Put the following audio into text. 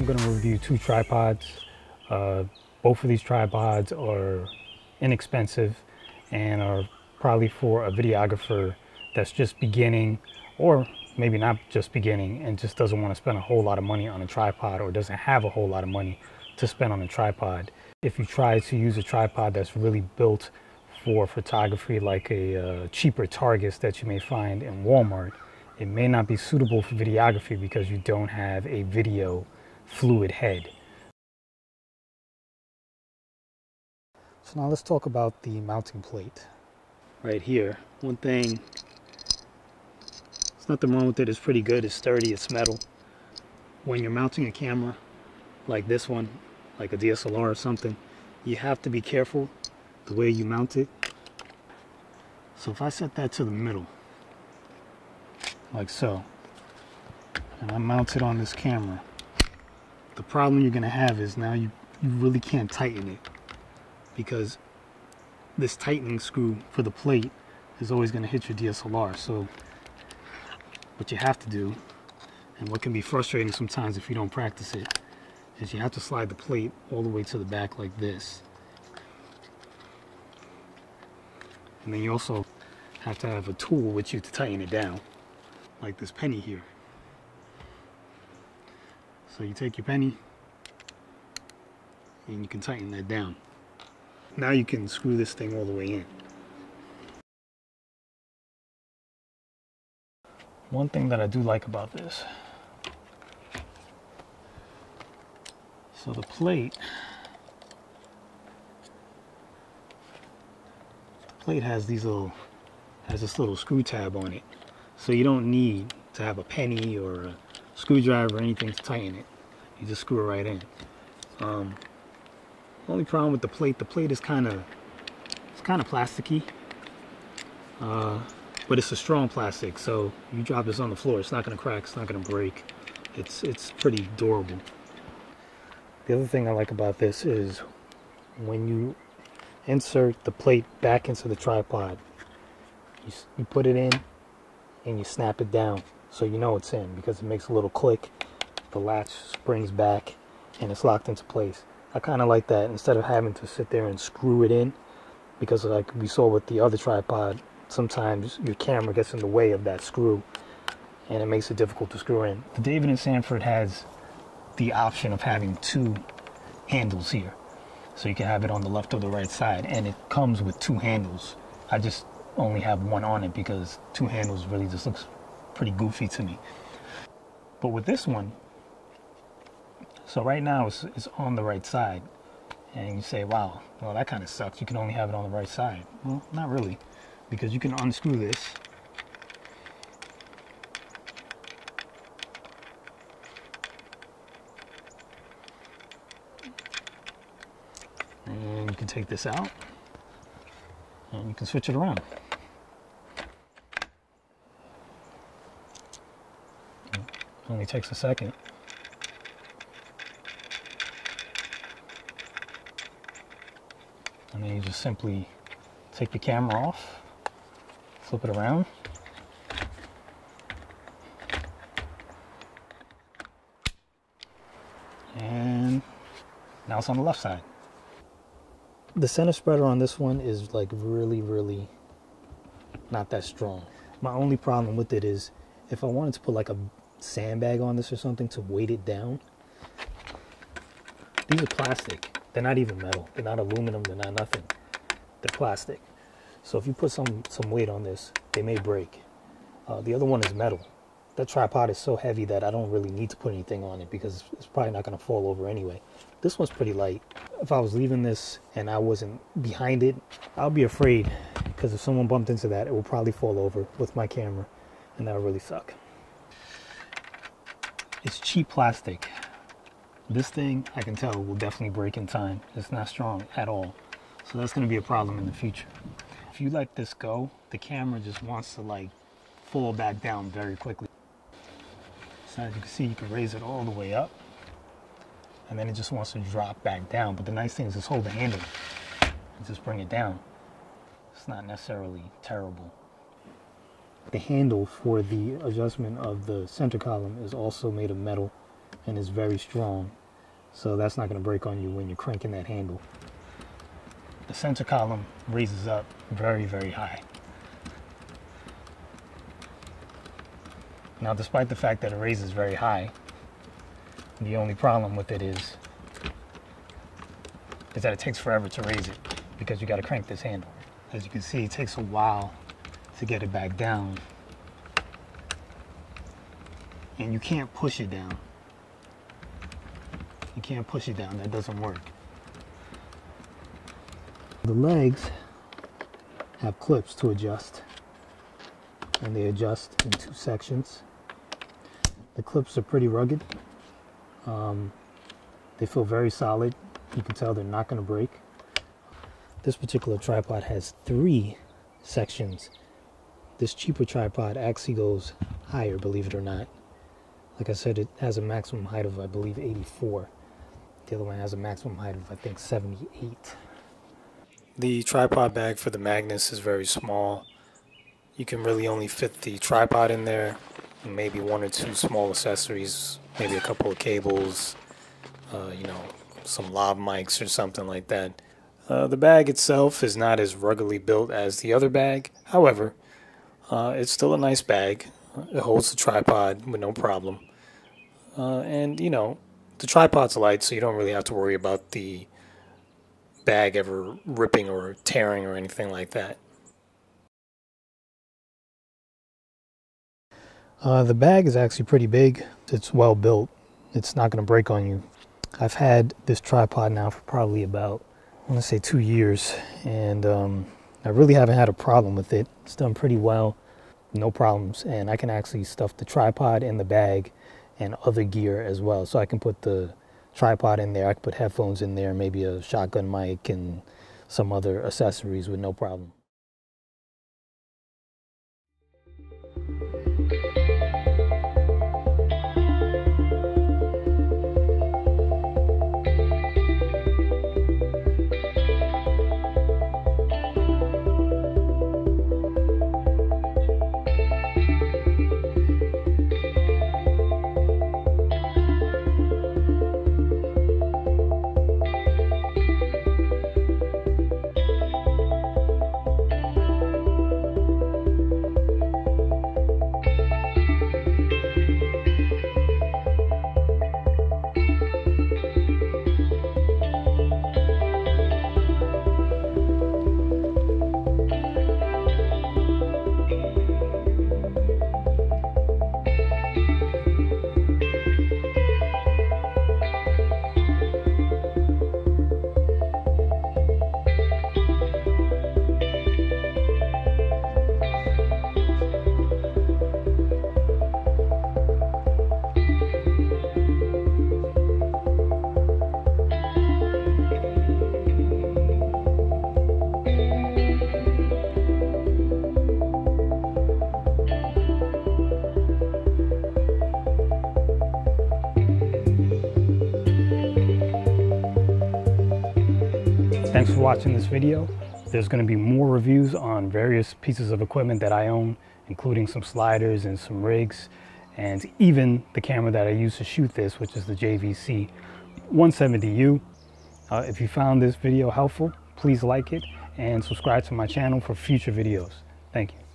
I'm going to review two tripods. Uh, both of these tripods are inexpensive and are probably for a videographer that's just beginning or maybe not just beginning and just doesn't want to spend a whole lot of money on a tripod or doesn't have a whole lot of money to spend on a tripod. If you try to use a tripod that's really built for photography like a uh, cheaper Targus that you may find in Walmart, it may not be suitable for videography because you don't have a video fluid head. So now let's talk about the mounting plate. Right here, one thing, there's nothing wrong with it, it's pretty good, it's sturdy, it's metal. When you're mounting a camera like this one, like a DSLR or something, you have to be careful the way you mount it. So if I set that to the middle, like so. And I mount it on this camera. The problem you're gonna have is now you, you really can't tighten it because this tightening screw for the plate is always gonna hit your DSLR. So what you have to do, and what can be frustrating sometimes if you don't practice it, is you have to slide the plate all the way to the back like this. And then you also have to have a tool with you to tighten it down like this penny here. So you take your penny and you can tighten that down. Now you can screw this thing all the way in. One thing that I do like about this, so the plate, plate has these little, has this little screw tab on it. So you don't need to have a penny or a screwdriver or anything to tighten it. You just screw it right in. Um, only problem with the plate, the plate is kind of, it's kind of plasticky. Uh, but it's a strong plastic, so you drop this on the floor, it's not going to crack, it's not going to break. It's, it's pretty durable. The other thing I like about this is when you insert the plate back into the tripod, you, you put it in, and you snap it down so you know it's in because it makes a little click the latch springs back and it's locked into place. I kind of like that instead of having to sit there and screw it in because like we saw with the other tripod sometimes your camera gets in the way of that screw and it makes it difficult to screw in. The Davis and Sanford has the option of having two handles here. So you can have it on the left or the right side and it comes with two handles. I just only have one on it because two handles really just looks pretty goofy to me. But with this one, so right now it's, it's on the right side. And you say, wow, well, that kind of sucks. You can only have it on the right side. Well, not really, because you can unscrew this. And you can take this out and you can switch it around. Only takes a second. And then you just simply take the camera off, flip it around. And now it's on the left side. The center spreader on this one is like really, really not that strong. My only problem with it is if I wanted to put like a sandbag on this or something to weight it down. These are plastic. They're not even metal. They're not aluminum. They're not nothing. They're plastic. So if you put some, some weight on this, they may break. Uh, the other one is metal. That tripod is so heavy that I don't really need to put anything on it because it's probably not going to fall over anyway. This one's pretty light. If I was leaving this and I wasn't behind it, I'll be afraid because if someone bumped into that, it will probably fall over with my camera and that would really suck. It's cheap plastic. This thing, I can tell, will definitely break in time. It's not strong at all. So that's going to be a problem in the future. If you let this go, the camera just wants to like fall back down very quickly. So as you can see, you can raise it all the way up and then it just wants to drop back down. But the nice thing is just hold the handle and just bring it down. It's not necessarily terrible. The handle for the adjustment of the center column is also made of metal and is very strong. So that's not going to break on you when you're cranking that handle. The center column raises up very, very high. Now, despite the fact that it raises very high, the only problem with it is, is that it takes forever to raise it because you got to crank this handle. As you can see, it takes a while to get it back down. And you can't push it down. You can't push it down, that doesn't work. The legs have clips to adjust and they adjust in two sections. The clips are pretty rugged. Um, they feel very solid. You can tell they're not going to break. This particular tripod has three sections. This cheaper tripod actually goes higher, believe it or not. Like I said, it has a maximum height of, I believe, 84. The other one has a maximum height of, I think, 78. The tripod bag for the Magnus is very small. You can really only fit the tripod in there, maybe one or two small accessories, maybe a couple of cables, uh, you know, some lav mics or something like that. Uh, the bag itself is not as ruggedly built as the other bag. However, uh, it's still a nice bag. It holds the tripod with no problem. Uh, and, you know, the tripod's light, so you don't really have to worry about the bag ever ripping or tearing or anything like that. Uh, the bag is actually pretty big. It's well built. It's not going to break on you. I've had this tripod now for probably about I want to say two years, and um, I really haven't had a problem with it. It's done pretty well, no problems, and I can actually stuff the tripod in the bag and other gear as well. So I can put the tripod in there, I can put headphones in there, maybe a shotgun mic and some other accessories with no problem. Thanks for watching this video. There's going to be more reviews on various pieces of equipment that I own, including some sliders and some rigs, and even the camera that I use to shoot this, which is the JVC 170U. Uh, if you found this video helpful, please like it and subscribe to my channel for future videos. Thank you.